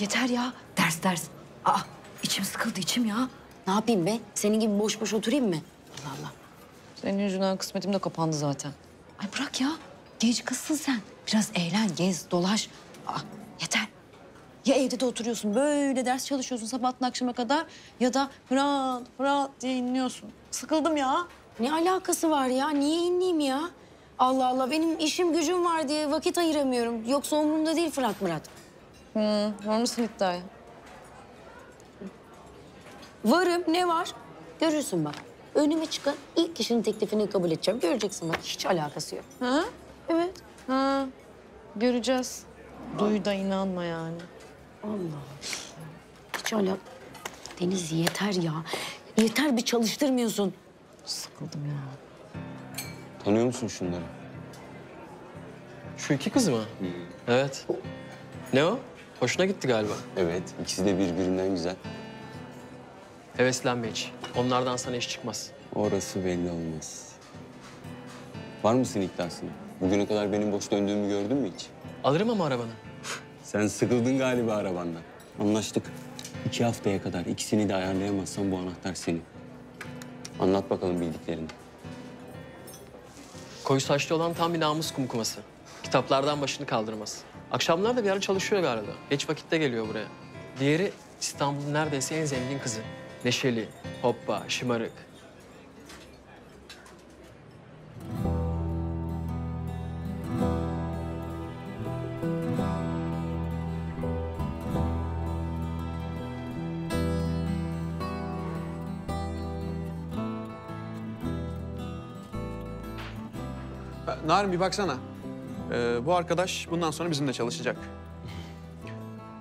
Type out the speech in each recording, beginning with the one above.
yeter ya. Ders ders. Aa içim sıkıldı içim ya. Ne yapayım be? Senin gibi boş boş oturayım mı? Allah Allah. Senin yüzünden kısmetim de kapandı zaten. Ay bırak ya. Genç kızsın sen. Biraz eğlen, gez, dolaş. Aa, yeter. Ya evde de oturuyorsun böyle ders çalışıyorsun sabahtan akşama kadar ya da Fırat Fırat diye inliyorsun. Sıkıldım ya. Ne alakası var ya? Niye inleyeyim ya? Allah Allah benim işim gücüm var diye vakit ayıramıyorum. Yoksa umurumda değil Fırat Murat. Hı, var mısın iddiaya? Varım ne var? Görürsün bak. Önüme çıkan ilk kişinin teklifini kabul edeceğim. Göreceksin bak hiç alakası yok. Ha? Evet. Ha. Göreceğiz. Duy da inanma yani. Allah. Hiç alak... Deniz yeter ya. Yeter bir çalıştırmıyorsun. Sıkıldım ya. Tanıyor musun şunları? Şu iki kız mı? Evet. Ne o? Hoşuna gitti galiba. Evet, ikisi de birbirinden güzel. Heveslenme hiç. Onlardan sana iş çıkmaz. Orası belli olmaz. Var mısın iddiasına? Bugüne kadar benim boş döndüğümü gördün mü hiç? Alırım ama arabanı. Sen sıkıldın galiba arabandan. Anlaştık. İki haftaya kadar ikisini de ayarlayamazsan bu anahtar senin. Anlat bakalım bildiklerini. Koyu saçlı olan tam bir namus kumkuması. Kitaplardan başını kaldırmaz. Akşamlar da bir ara çalışıyor galiba. Geç vakitte geliyor buraya. Diğeri İstanbul'un neredeyse en zengin kızı. Neşeli, hoppa, şımarık. Narin bir baksana. Ee, bu arkadaş bundan sonra bizimle çalışacak.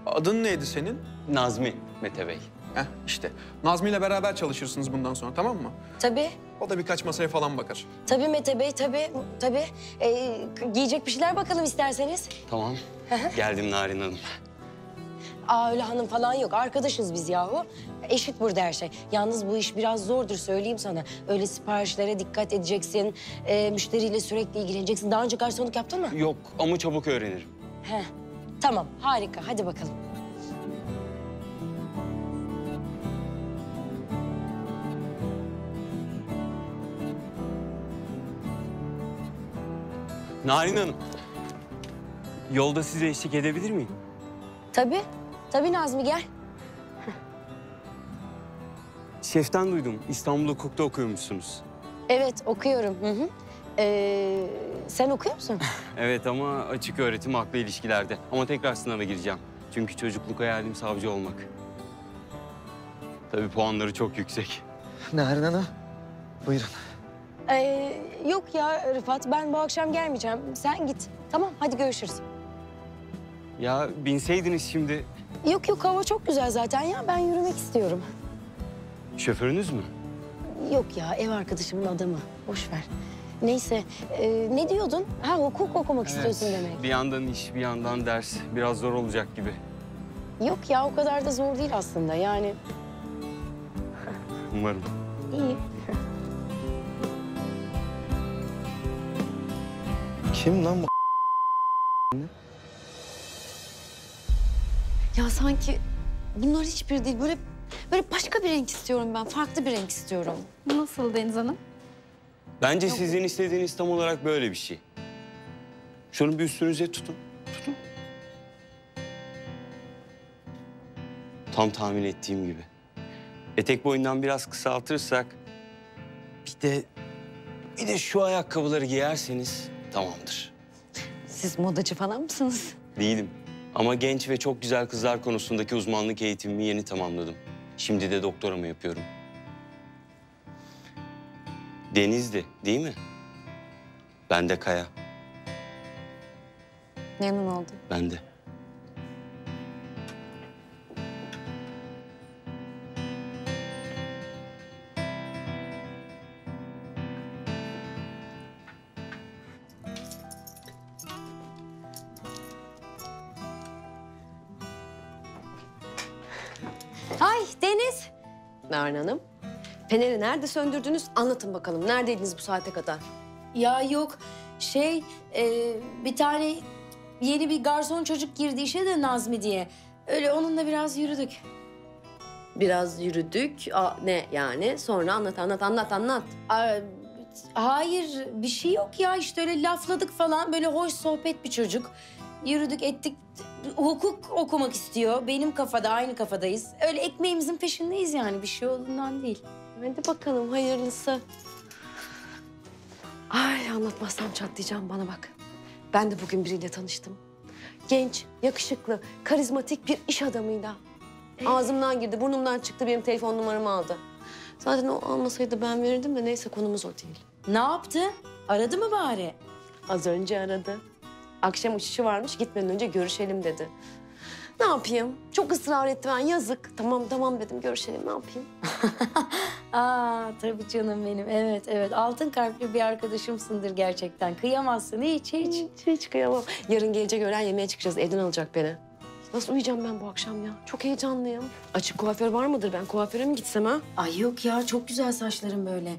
Adın neydi senin? Nazmi Mete Bey. Heh işte. Nazmi ile beraber çalışırsınız bundan sonra tamam mı? Tabii. O da birkaç masaya falan bakar. Tabii Mete Bey, tabii. Tabii. Ee, giyecek bir şeyler bakalım isterseniz. Tamam. Geldim Narin Hanım. Aa öyle hanım falan yok. Arkadaşız biz yahu. Eşit burada her şey. Yalnız bu iş biraz zordur söyleyeyim sana. Öyle siparişlere dikkat edeceksin. ee, müşteriyle sürekli ilgileneceksin. Daha önce garsonluk yaptın mı? Yok ama çabuk öğrenirim. Heh. Tamam, harika. Hadi bakalım. Narin Hanım. Yolda size eşlik edebilir miyim? Tabii. Tabii Nazmi gel. Şeften duydum. İstanbul Hukuk'ta okuyormuşsunuz. Evet, okuyorum. Hı hı. Ee, sen okuyor musun? Evet ama açık öğretim haklı ilişkilerde. Ama tekrar sınava gireceğim. Çünkü çocukluk hayalim savcı olmak. Tabii puanları çok yüksek. Narin Hanım, buyurun. Ee, yok ya Rıfat, ben bu akşam gelmeyeceğim. Sen git. Tamam, hadi görüşürüz. Ya binseydiniz şimdi. Yok yok, hava çok güzel zaten ya. Ben yürümek istiyorum. Şoförünüz mü? Yok ya, ev arkadaşımın adamı. Boş ver. Neyse, ee, ne diyordun? Ha, hukuk okumak istiyorsun demek. Bir yandan iş, bir yandan ders. Biraz zor olacak gibi. Yok ya, o kadar da zor değil aslında. Yani Umarım. iyi. Kim lan bu? Ya sanki bunlar hiçbir değil. Böyle böyle başka bir renk istiyorum ben. Farklı bir renk istiyorum. Nasıl Deniz Hanım? Bence sizin istediğiniz tam olarak böyle bir şey. Şunu bir üstünüze tutun. Tutun. Tam tahmin ettiğim gibi. Etek boyundan biraz kısaltırsak... Bir de... Bir de şu ayakkabıları giyerseniz tamamdır. Siz modacı falan mısınız? Değilim. Ama genç ve çok güzel kızlar konusundaki uzmanlık eğitimimi yeni tamamladım. Şimdi de doktoramı yapıyorum. Denizli, değil mi? Ben de Kaya, Memnun oldum. ben de. Deniz. Narin Hanım. Feneri nerede söndürdünüz? Anlatın bakalım. Neredeydiniz bu saate kadar? Ya yok, şey, ee, bir tane yeni bir garson çocuk girdi işe de Nazmi diye. Öyle onunla biraz yürüdük. Biraz yürüdük. Aa, ne yani? Sonra anlat, anlat, anlat, anlat. Aa, hayır bir şey yok ya işte öyle lafladık falan böyle hoş sohbet bir çocuk. Yürüdük ettik hukuk okumak istiyor. Benim kafada aynı kafadayız. Öyle ekmeğimizin peşindeyiz yani bir şey olduğundan değil. Hadi bakalım hayırlısı. Ay anlatmazsam çatlayacağım bana bak. Ben de bugün biriyle tanıştım. Genç, yakışıklı, karizmatik bir iş adamıyla. Ağzımdan girdi, burnumdan çıktı, benim telefon numaramı aldı. Zaten o almasaydı ben verirdim de neyse konumuz o değil. Ne yaptı? Aradı mı bari? Az önce aradı. Akşam uçuşu varmış, gitmeden önce görüşelim dedi. Ne yapayım? Çok ısrar etti ben, yazık. Tamam tamam dedim, görüşelim ne yapayım? Aa tabii canım benim. Evet evet altın kalpli bir arkadaşımsındır gerçekten. Kıyamazsın hiç hiç. Hiç, hiç kıyamam. Yarın gelecek öğlen yemeğe çıkacağız. Evden alacak beni. Nasıl uyuyacağım ben bu akşam ya? Çok heyecanlıyım. Açık kuaför var mıdır? Ben kuaföre mi gitsem ha? Ay yok ya çok güzel saçların böyle.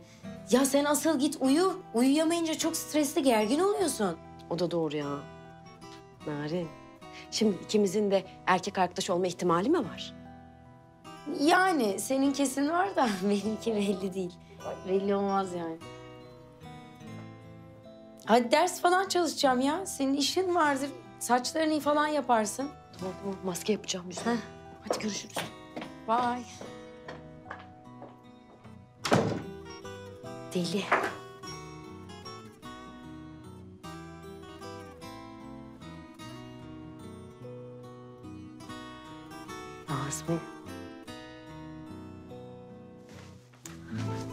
Ya sen asıl git uyu. Uyuyamayınca çok stresli gergin oluyorsun. O da doğru ya. Narin. Şimdi ikimizin de erkek arkadaş olma ihtimali mi var? Yani senin kesin var da benimki belli değil. Belli olmaz yani. Hadi ders falan çalışacağım ya. Senin işin vardır. Saçlarını falan yaparsın. Tamam tamam maske yapacağım yüzüme. Hadi görüşürüz. Bye. Deli. Nazmi.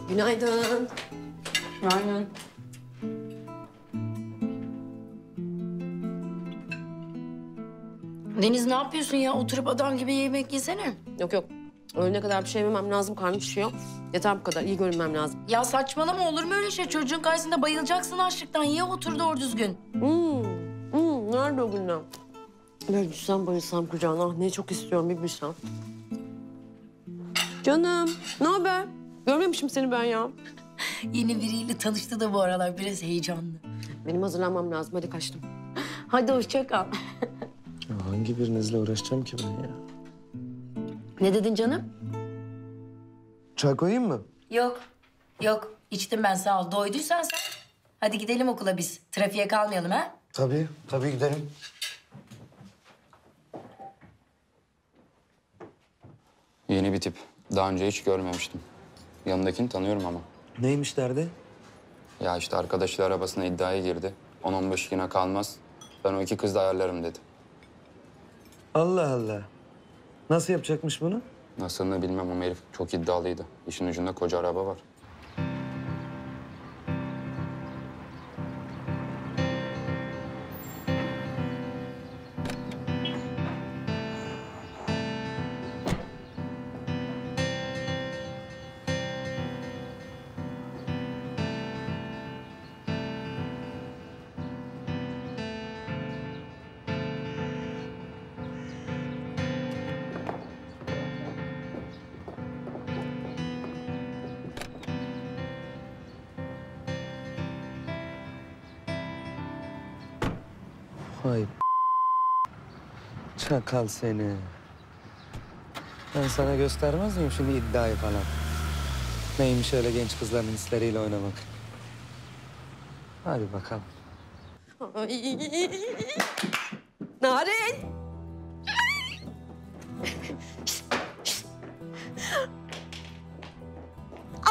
Günaydın. Aynen. Deniz ne yapıyorsun ya? Oturup adam gibi yemek yesene. Yok yok. Öğlene kadar bir şey yemem lazım. Karnım şişiyor. Yeter bu kadar. İyi görünmem lazım. Ya saçmalama olur mu öyle şey? Çocuğun karşısında bayılacaksın açlıktan. Ye otur doğru düzgün. Hmm. Hmm. Nerede o günden? Böyle düşsem bayılsam kucağına. Ah ne çok istiyorum bir bilsem. Canım. Ne haber? Görmemişim seni ben ya. Yeni biriyle tanıştı da bu aralar biraz heyecanlı. Benim hazırlanmam lazım. Hadi kaçtım. Hadi hoşça kal. Ya hangi birinizle uğraşacağım ki ben ya? Ne dedin canım? Çay koyayım mı? Yok. Yok. İçtim ben sağ ol. Doyduysan sen. Hadi gidelim okula biz. Trafiğe kalmayalım ha. Tabii, tabii gidelim. Yeni bir tip. Daha önce hiç görmemiştim. Yanındakini tanıyorum ama. Neymiş derdi? Ya işte arkadaşıyla arabasına iddiaya girdi. 10-15 güne kalmaz. Ben o iki kızla ayarlarım dedi. Allah Allah. Nasıl yapacakmış bunu? Nasılını bilmem ama herif çok iddialıydı. İşin ucunda koca araba var. Vay Çakal seni. Ben sana göstermez miyim şimdi iddiayı falan? Neymiş öyle genç kızların hisleriyle oynamak? Hadi bakalım. Ay. Narin.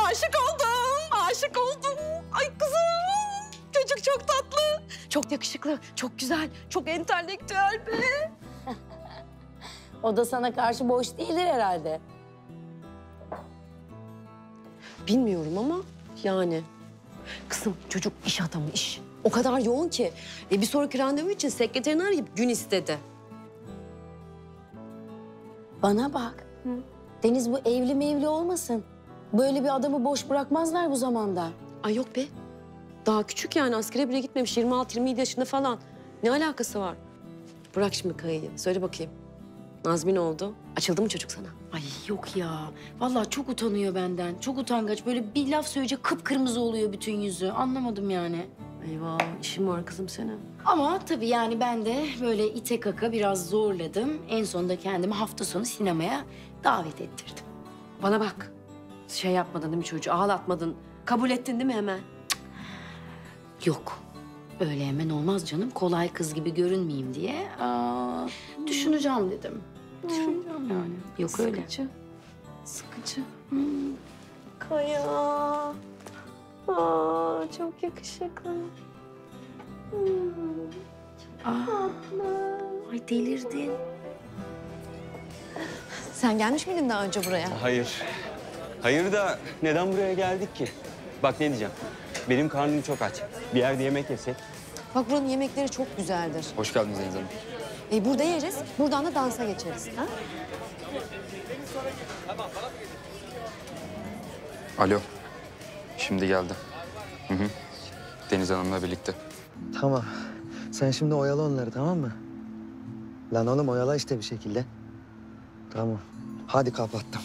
Aşık oldum. Aşık oldum. Ay kızım. Çocuk çok tatlı. Çok yakışıklı, çok güzel, çok entelektüel be. O da sana karşı boş değildir herhalde. Bilmiyorum ama yani. Kızım çocuk iş adamı iş. O kadar yoğun ki. E, bir sonraki randevu için sekreterini arayıp gün istedi. Bana bak. Deniz bu evli mevli olmasın. Böyle bir adamı boş bırakmazlar bu zamanda. Ay yok be. Daha küçük yani askere bile gitmemiş. 26-27 yaşında falan. Ne alakası var? Bırak şimdi kayıyı. Söyle bakayım. Nazmi ne oldu? Açıldı mı çocuk sana? Ay yok ya. Vallahi çok utanıyor benden. Çok utangaç. Böyle bir laf söyleyecek kıpkırmızı oluyor bütün yüzü. Anlamadım yani. Eyvah işin var kızım senin. Ama tabii yani ben de böyle ite kaka biraz zorladım. En sonunda kendimi hafta sonu sinemaya davet ettirdim. Bana bak. Şey yapmadın değil mi çocuğu? Ağlatmadın. Kabul ettin değil mi hemen? Yok. Öyle hemen olmaz canım. Kolay kız gibi görünmeyeyim diye. Aa, düşüneceğim dedim. Düşüneceğim yani. Yok öyle. Sıkıcı. Sıkıcı. Kaya. Aa, çok yakışıklı. Ay delirdin. Sen gelmiş miydin daha önce buraya? Hayır. Hayır da neden buraya geldik ki? Bak ne diyeceğim. Benim karnım çok aç. Bir yerde yemek yesek. Bak buranın yemekleri çok güzeldir. Hoş geldiniz Deniz Hanım. E, burada yeriz, buradan da dansa geçeriz. Ha? Alo. Şimdi geldi. Hı hı. Deniz Hanım'la birlikte. Tamam. Sen şimdi oyala onları tamam mı? Lan oğlum oyala işte bir şekilde. Tamam. Hadi kapattım.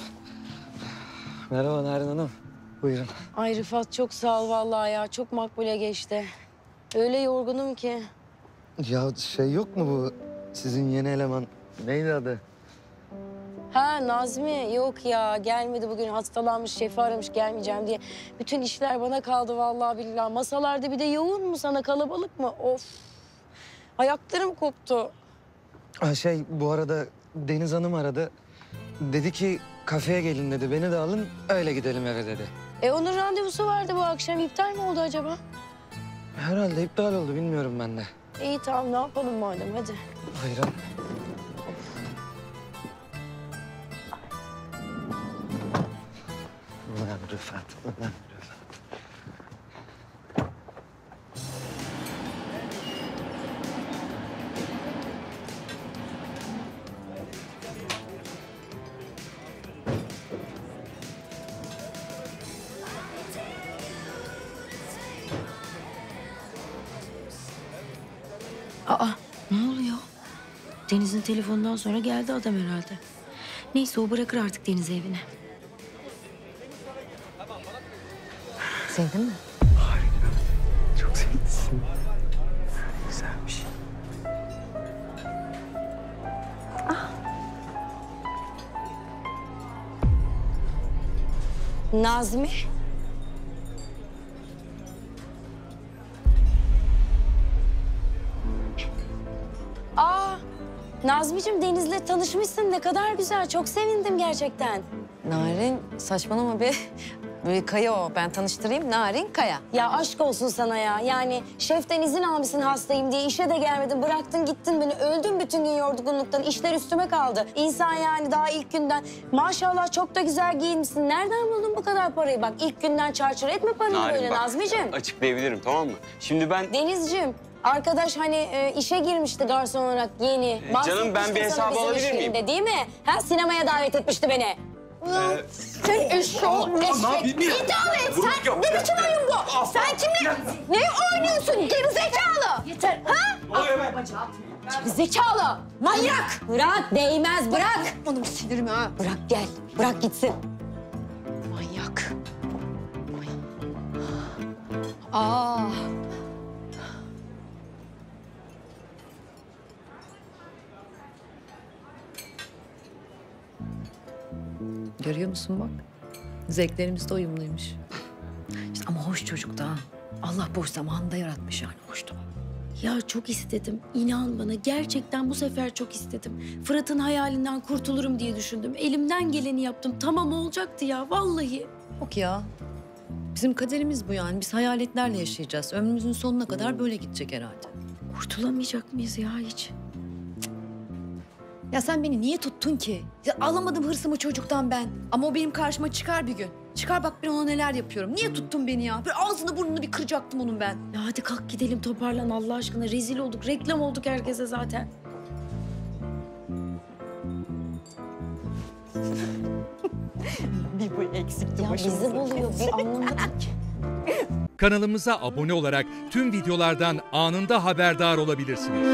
Merhaba Narin Hanım. Buyurun. Ay Rıfat çok sağ ol vallahi ya. Çok makbule geçti. Öyle yorgunum ki. Ya şey yok mu bu sizin yeni eleman? Neydi adı? Ha Nazmi yok ya gelmedi bugün hastalanmış şefi aramış gelmeyeceğim diye. Bütün işler bana kaldı vallahi billahi. Masalarda bir de yoğun mu sana kalabalık mı? Of. Ayaklarım koptu. Ha şey bu arada Deniz Hanım aradı. Dedi ki kafeye gelin dedi. Beni de alın öyle gidelim eve dedi. E onun randevusu vardı bu akşam. iptal mi oldu acaba? Herhalde iptal oldu bilmiyorum ben de. İyi tamam ne yapalım madem hadi. Buyurun. Ulan Rıfat, ulan Aa ne oluyor? Deniz'in telefonundan sonra geldi adam herhalde. Neyse o bırakır artık Deniz'i evine. Sevdin mi? Çok sevmişsin. Güzelmiş. Nazmi? Nazmi'cim Deniz'le tanışmışsın. Ne kadar güzel. Çok sevindim gerçekten. Narin saçmalama be. Kaya o. Ben tanıştırayım. Narin Kaya. Ya aşk olsun sana ya. Yani şeften izin almışsın hastayım diye işe de gelmedin. Bıraktın gittin beni. Öldüm bütün gün yorgunluktan. İşler üstüme kaldı. İnsan yani daha ilk günden. Maşallah çok da güzel giyinmişsin. Nereden buldun bu kadar parayı? Bak ilk günden çarçur etme parayı Narin böyle bak, Nazmi'cim. Açıklayabilirim tamam mı? Şimdi ben Denizciğim, arkadaş hani e, işe girmişti garson olarak yeni. canım, ben bir Bahsetmişti sana hesabı bizim alabilir iş miyim? yerinde, Değil mi? Ha sinemaya davet etmişti beni. Ulan sen eşşoğlu eşek. İdam et sen. Ne biçim oyun bu? Sen kimle? Ne oynuyorsun gerizekalı? Yeter. Ha? Zekalı, manyak. Bırak, değmez, bırak. Onun sinirimi ha. Bırak gel, bırak gitsin. Manyak. Aa. Görüyor musun bak? Zevklerimiz de uyumluymuş. İşte ama hoş çocuk da. ha. Allah boş zamanında yaratmış yani hoştu. Ya çok istedim. İnan bana gerçekten bu sefer çok istedim. Fırat'ın hayalinden kurtulurum diye düşündüm. Elimden geleni yaptım. Tamam olacaktı ya vallahi. Yok ya. Bizim kaderimiz bu yani. Biz hayaletlerle yaşayacağız. Ömrümüzün sonuna kadar böyle gidecek herhalde. Kurtulamayacak mıyız ya hiç? Ya sen beni niye tuttun ki? Ya alamadım hırsımı çocuktan ben. Ama o benim karşıma çıkar bir gün. Çıkar bak ben ona neler yapıyorum. Niye tuttun beni ya? Böyle ağzını burnunu bir kıracaktım onun ben. Ya hadi kalk gidelim toparlan Allah aşkına. Rezil olduk, reklam olduk herkese zaten. Bir bu eksikti Ya bizi buluyor bir anlamadım ki. Kanalımıza abone olarak tüm videolardan anında haberdar olabilirsiniz.